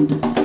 Música